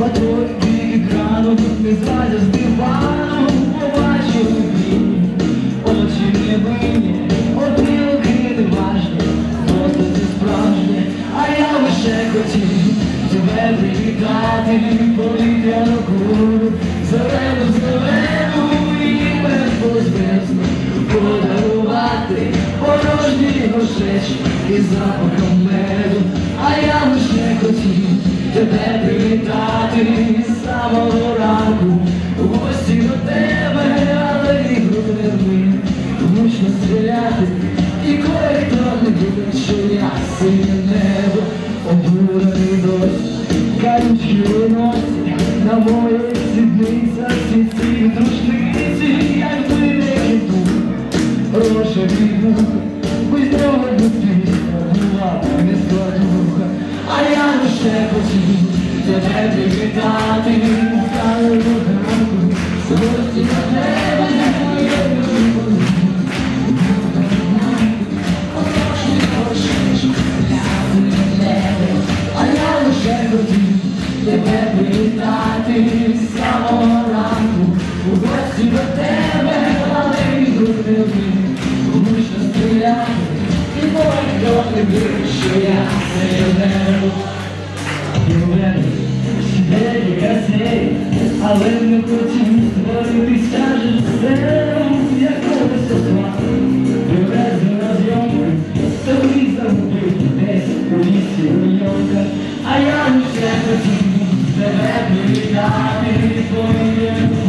водою і крану не злазиш з дивану, побачу він, очі не винні, опілки не важні, просто це справжнє, а я лише хотів тебе привітати, повітря руку, зелену, зелену і без подарувати порожні гошечі і запахом мене. Війну, без нього не пісня, була не складуха, а я лише хотів тебе привітати, стали ранку, гості на тебе, моє любов. А я лише хотів тебе привітати з самого ранку у гості до тебе, Além do que eu te mostrei, pistagens do céu E a cor do seu Eu rezo nas ombros Sorriso no peito Desce por isso eu louca Ai, eu enxergo de mim Você deve me dar Me responder